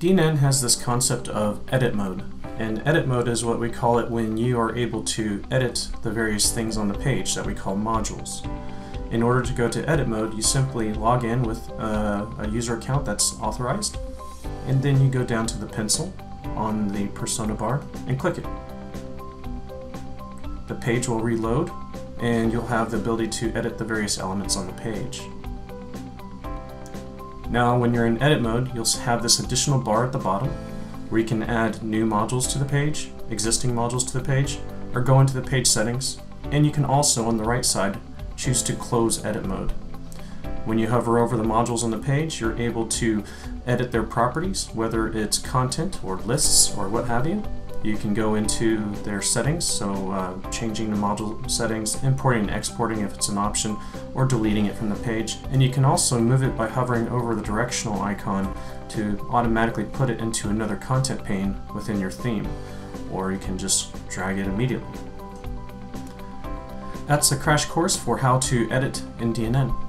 DNN has this concept of edit mode, and edit mode is what we call it when you are able to edit the various things on the page that we call modules. In order to go to edit mode, you simply log in with a, a user account that's authorized, and then you go down to the pencil on the persona bar and click it. The page will reload, and you'll have the ability to edit the various elements on the page. Now when you're in edit mode, you'll have this additional bar at the bottom where you can add new modules to the page, existing modules to the page, or go into the page settings, and you can also on the right side choose to close edit mode. When you hover over the modules on the page, you're able to edit their properties, whether it's content or lists or what have you, you can go into their settings, so uh, changing the module settings, importing and exporting if it's an option, or deleting it from the page. And you can also move it by hovering over the directional icon to automatically put it into another content pane within your theme, or you can just drag it immediately. That's a crash course for how to edit in DNN.